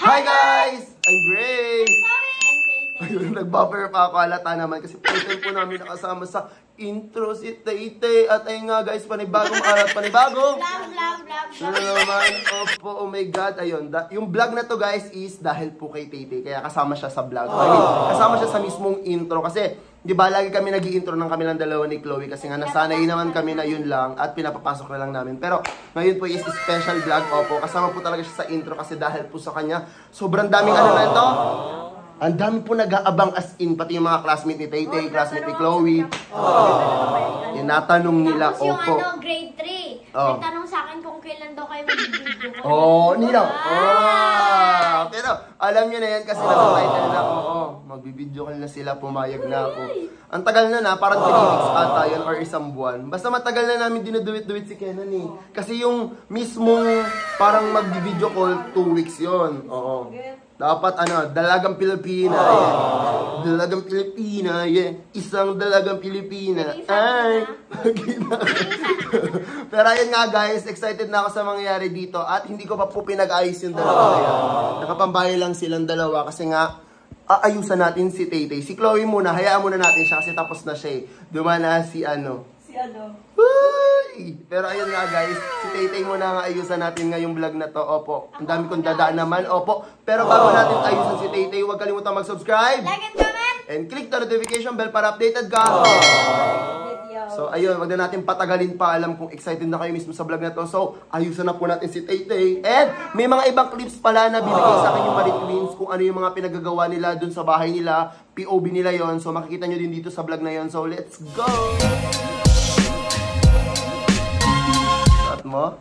Hi guys! I'm Gray! Ayun, nag-buffer pa ako. Halata naman kasi first time po namin nakasama sa intro si Taytay. At ayun nga guys, panibagong araw at panibagong Vlog, vlog, vlog, vlog. naman, opo, oh my God, ayun. Da- yung vlog na to guys is dahil po kay Tete, kaya kasama siya sa vlog. I mean, kasama siya sa mismong intro kasi, di ba, lagi kami nag intro ng kami lang dalawa ni Chloe kasi nga nasanay naman kami na yun lang at pinapapasok na lang namin. Pero ngayon po is special vlog, opo, kasama po talaga siya sa intro kasi dahil po sa kanya, sobrang daming ano na ito. Ang dami po nag-aabang as in, pati yung mga classmate ni Taytay, classmate ni Chloe. Tinatanong nila, Tapos yung opo. ano, grade 3. Oh. Nagtanong daw kayo mag-video. Oo, oh. Oh. Pero alam niyo na yan kasi nasa title na ako. Oh, magbibideo call na sila, pumayag na ako. Ang tagal na na, parang 3 weeks ata yun or isang buwan. Basta matagal na namin dinuduwit-duwit si Kenan eh. Kasi yung mismong parang magbibideo call, 2 weeks yon. Oo. Dapat ano, dalagang Pilipina. Yeah. Dalagang Pilipina, yeah. Isang dalagang Pilipina. Ay! Pero ayun nga guys, excited na ako sa mangyayari dito at hindi ko pa po pinag-ayos yung dalawa na yan. Nakapambahay lang silang dalawa kasi nga aayusan natin si Taytay. Si Chloe muna, hayaan muna natin siya kasi tapos na siya eh. Dumana si ano. Si ano? Pero ayun nga guys, si Taytay muna nga ayusan natin ngayong vlog na to. Opo, ang dami kong dadaan naman. Opo, pero bago natin ayusan si Taytay, huwag kalimutan mag-subscribe Like and comment. and click the notification bell para updated ka. Video. So ayun, wag na natin patagalin pa. Alam kong excited na kayo mismo sa vlog na to. So ayusan na po natin si Taytay. And may mga ibang clips pala na binigay sa akin yung Marit Twins kung ano yung mga pinagagawa nila dun sa bahay nila. POV nila yon So makikita nyo din dito sa vlog na yon So let's go! Mo?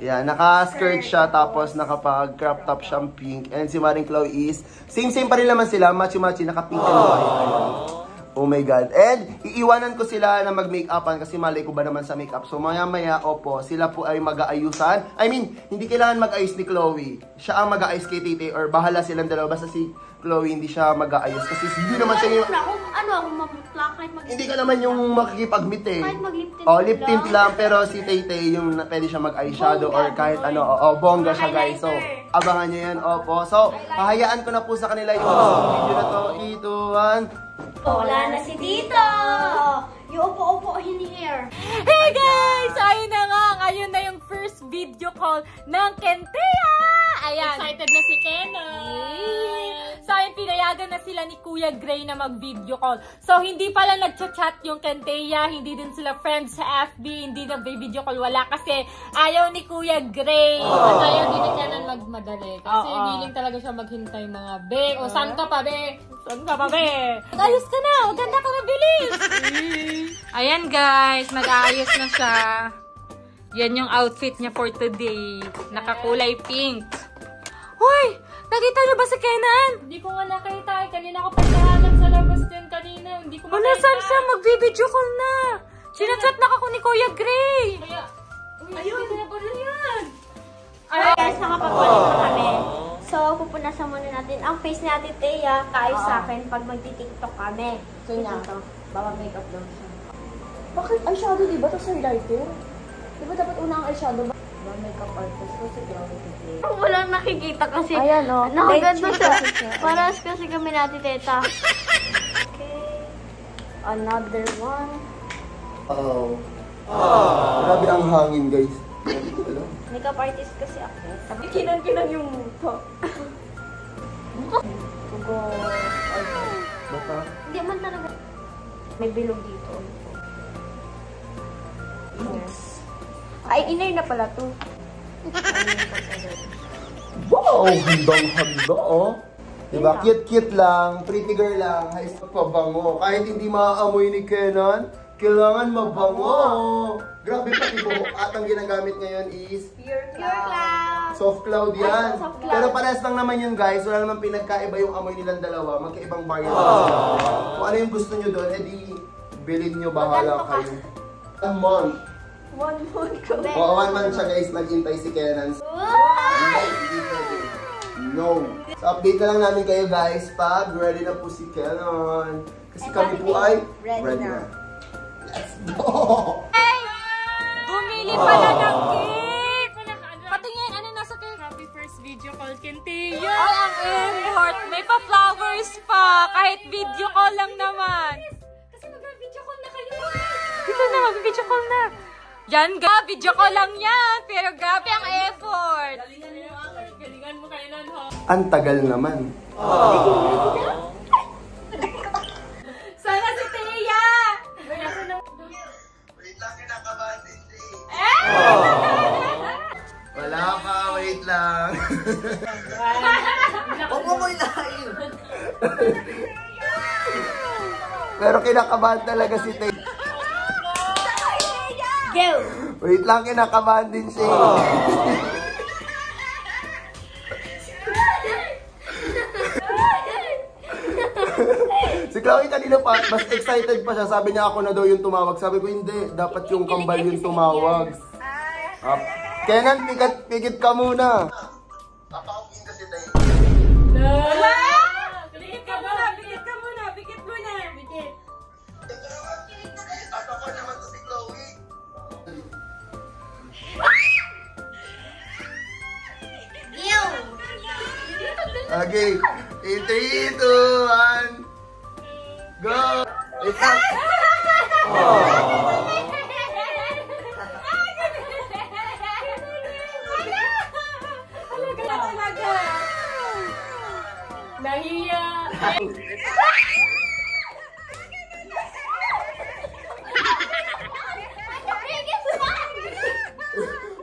Yeah, naka-skirt siya tapos nakapag-crop top siyang pink. And si Maring Chloe is, same-same pa rin naman sila, matchy-matchy, naka-pink and white. Ayan. Oh my God. And iiwanan ko sila na mag-make-upan kasi malay ko ba naman sa make-up. So maya-maya, opo, sila po ay mag-aayusan. I mean, hindi kailangan mag-ayos ni Chloe. Siya ang mag-aayos kay Tite or bahala silang dalawa. Basta si Chloe hindi siya mag-aayos kasi hindi naman siya yung... Ano ako, ano maputla kahit mag Hindi ka naman yung makikipag-meet eh. Kahit mag-lip tint Oh, lip tint lang. Pero si Tay Tay yung na- pwede siya mag-eyeshadow or Bongga, kahit ano. Oo, bongga siya guys. So, abangan nyo yan. Opo. So, hahayaan ko na po sa kanila yung video na to. 3, 2, 1. Wala na si Tito. Yung upo-upo in here. Hey guys! Ayun na nga, ngayon na yung first video call ng Kentea! Ayan. Excited na si. So, ayun, pinayagan na sila ni Kuya Gray na mag-video call. So, hindi pala nagchat-chat yung Kentea, hindi din sila friends sa FB, hindi nag-video call, wala kasi ayaw ni Kuya Gray. At ayaw din ni Kenan magmadali. Kasi Oo. willing talaga siya maghintay mga be. O, saan ka pa, be? Saan ka pa, be? Mag-ayos ka na! Maganda ka na, bilis! Ayan, guys. Nag-aayos na siya. Yan yung outfit niya for today. Nakakulay pink. Hoy! Nakita niyo ba si Kenan? Hindi ko nga nakita. eh. Kanina ko pa nahanap sa labas din kanina. Hindi ko O, makita. nasan siya? Mag-video call na. Sinachat na ako ni Kuya Gray. Kaya, uy, ayun. Hindi na pala yan. Alright guys, nakapagpalit na kami. So, pupunasan muna natin ang face ni Ate Thea. Kaayos sa akin pag magti-tiktok kami. So, dito. Baka makeup daw siya. Bakit eyeshadow, di ba? Tapos highlighter? Di ba dapat unang eyeshadow? Ba? Baka makeup artist ko si Chloe. Walang nakikita kasi. Ayan, oh. Nakaganda Leche siya. siya. Paras kasi kami ni Ate Teta. Okay. Another one. Oh. Grabe ang hangin guys. Makeup artist kasi ako. Sabi Kinang-kinang yung mukha. Tugo. Bata. Hindi man talaga. May bilog dito. Ay, inner na pala to. Wow! Handang-handa oh. Diba? Cute-cute lang, pretty girl lang, high school pabango. Kahit hindi maaamoy ni Kenan, kailangan mabango. Grabe pati buhok at ang ginagamit ngayon is Pure Pure cloud. soft cloud yan. Soft cloud. Pero parehas lang naman yun guys, wala naman pinagkaiba yung amoy nilang dalawa, magkaibang lang sila. Kung ano yung gusto nyo doon, edi bilhin nyo, bahala kayo. One month. One month ko. Oo, one month siya guys, naghintay si Kenan. No. So, update na lang namin kayo guys pag ready na po si Kenan. Kasi And kami po ay ready na. Let's go! Bumili pala ng cake! Patingin, ano nasa cake? Happy first video call, Kentia. Ay, cute. May pa-flowers pa. Kahit video call lang naman. Kasi mag-video call na kayo. Dito na, mag-video call na. Yan, ga, video call lang yan. Pero grabe ang effort. Galingan mo kailan ha. Ang tagal naman. Sana si Tia! Wala pa, wait lang. Huwag mo mo ilahin. Pero kinakabahan talaga si Tay. Go! Wait lang, kinakabahan din siya. si Chloe kanina pa, mas excited pa siya. Sabi niya ako na daw yung tumawag. Sabi ko, hindi. Dapat yung kambal yung tumawag. Ah, Kenan, pikit, pikit ka muna. Papakawin kasi tayo. Wala! Okay. In 3, 2, 1. Go! Wait. Talaga talaga. Nahiya.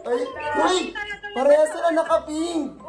Ay, uy! Pareha sila naka-pink!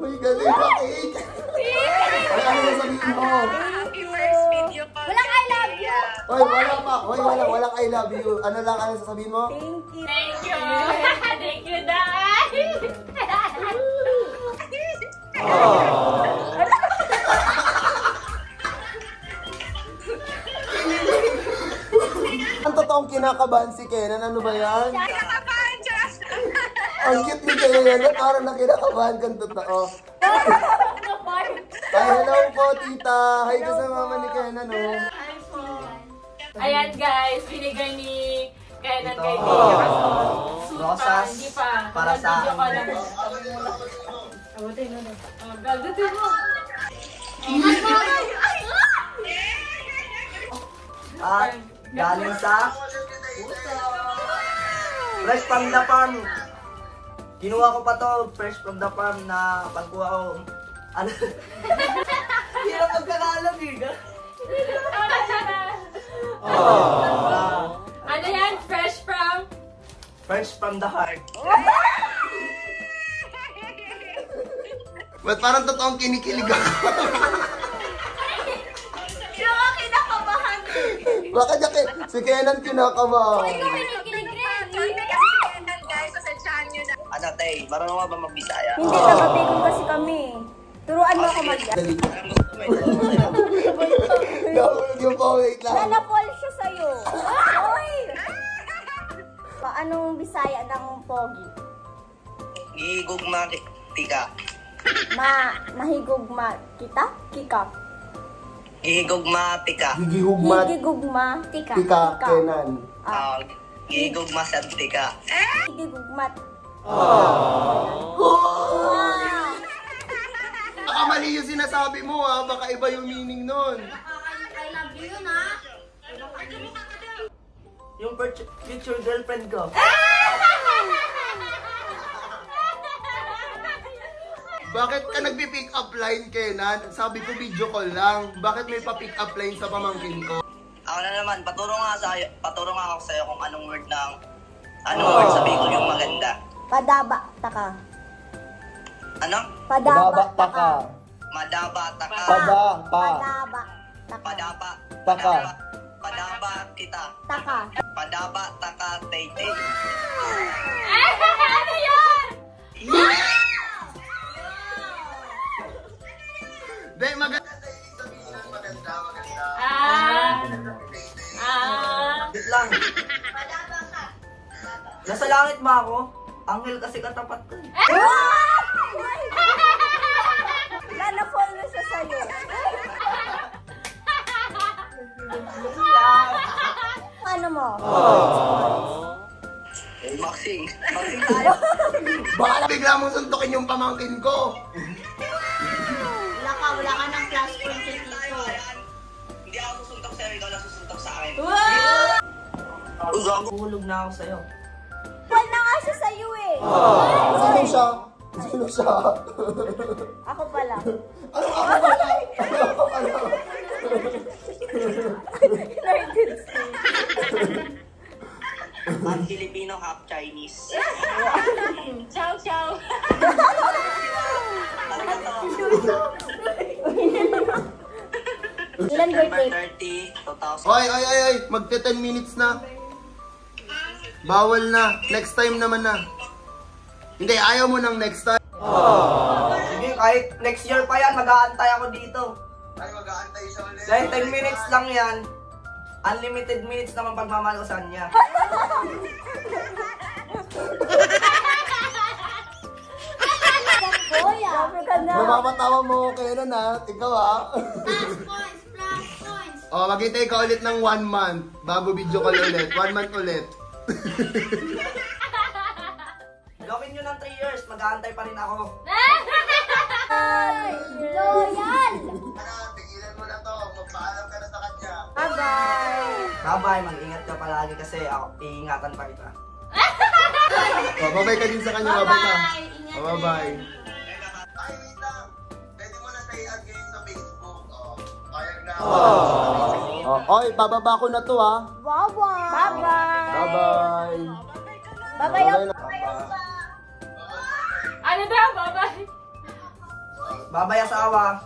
my God, ay bakit? Ay, ano na sabihin mo? Walang I love you! Oy, wala pa. Oy, wala, walang I love you. Ano lang, ano sasabihin mo? Thank you. Thank you. Thank you, Dad. Ang totoong kinakabahan si Kenan, ano ba yan? Ang cute ni Kenan, na parang na kinakabahan kang totoo. Ay, hello po, tita. Hi ka sa mama ni Kenan, oh. Ayan guys, binigay ni Kenan kay Tia. Rosas. hindi pa. Para sa akin. Abutin mo na. Oh, gagatin mo. At galing sa Fresh the farm. Kinuha ko pa to, fresh from the farm na pagkuha ko. Ano? Hirap magkakalam eh. Ah, Ano yan? Fresh from? fresh from the heart. Ba't parang totoong kinikilig ako? Baka niya si Kenan kinakabahan. Ano, tay? Marunong ka ba magbisaya? Hindi, taga-bacon kasi kami. Turuan mo ako mag- Dali. Nahulog yung pa, wait lang. Lalapol siya sa'yo. Oy! Pa- Anong bisaya ng pogi? Gigugma tika. Ma, mahigugma kita? Kika. Gigugma tika. Gigihugmat. Higigugma. Tika. Tika, Kenan. Ah, gigugma sa tika. Higigugmat. Baka mali yung sinasabi mo ha, baka iba yung meaning nun. I love you yun, ha? Yung future- future girlfriend ko. Bakit ka nagpi-pick up line, Kenan? Sabi ko video call lang. Bakit may pa-pick up line sa pamangkin ko? Ako na naman, paturo nga sa paturo nga ako sa'yo kung anong word ng anong word sa Bicol yung maganda. Padaba, taka. Ano? Padaba, taka. Madaba, taka. Pada, pa. Padaba, taka. Padapa. Taka. Padapa kita. Taka. Padaba, taka, taytay. ano yun? Hindi, maganda sa ibig sabihin ng maganda, maganda. Ah. Ah. Wait lang. Nasa langit ba ako? Anghel kasi katapat ko. eh. Wala na siya sa'yo. Ano mo? Boxing. Boxing tayo. Baka bigla mong suntukin yung pamangkin ko. Wala ka, wala ka ng class point sa Tayo, tito. Hindi ako susuntok sa'yo, ikaw lang susuntok sa akin. Gago. Hulog na ako sa'yo. Sino siya? Sino siya? Ako pala. Ano ako pala? Ano ako pala? Half Filipino, half Chinese. Ciao, ciao. Ilan September birthday? 30, 2000. Oy, oy, oy, oy. Magte 10 minutes na. Bawal na. Next time naman na. Hindi, ayaw mo ng next time. Sige, kahit next year pa yan, mag-aantay ako dito. Ay, mag-aantay siya ulit. Dahil 10 minutes lang yan. Unlimited minutes naman pagmamahal ko sa kanya. Na. Namamatawa mo ko kayo nun ha. Ikaw ha. Plus points, plus points. oh, maghintay ka ulit ng one month. Bago video call ulit. One month ulit. mag-aantay pa rin ako. Loyal. Tigilan mo na to. Magpaalam ka na sa kanya. Bye-bye. Bye-bye, mag-ingat ka palagi kasi ako, iingatan pa kita. Oh, babay ka din sa kanya. Babay ka. Bye. Ingat Oh, bye-bye. rin. Ay, wait lang. Pwede mo na say again sa Facebook. Oh, payag na Oh, oy, bababa ko na to ha. Bye-bye. Bye-bye. Bye-bye. Bye-bye. Bye-bye. Ano daw, bye-bye? Bye-bye asawa.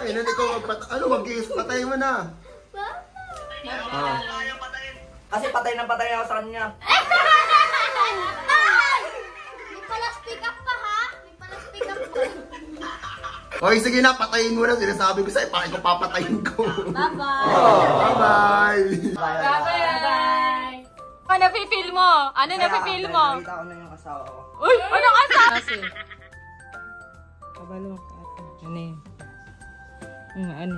Ay, nan ikaw magpatay. Ano, mag-iis? Patay mo na. Ah. Kasi patay na patay ako sa kanya. May pala speak up pa ha? May pala speak up pa. Oy, sige na, patayin mo na. Sinasabi ko sa'yo, bakit ko papatayin ko. Bye-bye. Bye-bye. Bye-bye. Ano nafe-feel mo? Ano nafe-feel mo? Nakita ko na Kasi. Kabalo ka ate. Ano yun? Hmm, ano?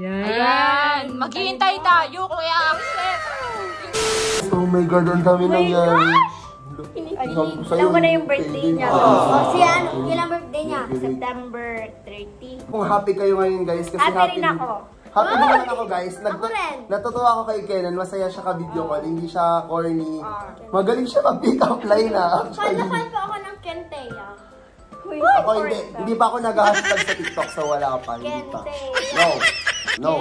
Yan. Ayan. Maghihintay tayo kung i-accept. Oh my God, ang dami nangyari. Alam ko na yung birthday niya. Oh, si ano, kailan birthday niya? September 30. Kung happy kayo ngayon guys, kasi Happy happy, rin ako. Happy din naman ako guys. Nag Ako rin. natutuwa ako kay Kenan, masaya siya ka-video call, hindi siya corny. Ah. Magaling siya mag-pick up line ah. Fan Actually. na fan po ako ng Kenteya. Ako hindi, hindi pa ako nag-hashtag sa TikTok, so wala pa, hindi pa. No. No.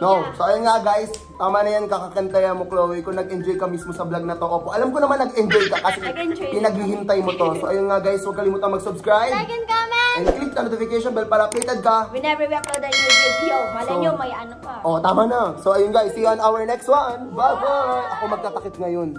No. So ayun nga guys, tama na yan kakakantaya mo Chloe. Kung nag-enjoy ka mismo sa vlog na to, opo. Alam ko naman nag-enjoy ka kasi pinaghihintay mo to. So ayun nga guys, huwag kalimutan mag-subscribe. Like and comment. And click the notification bell para updated ka. Whenever we upload a new video, malay So- nyo may ano pa. Oh, tama na. So ayun guys, see you on our next one. Bye-bye! Ako magtatakip ngayon.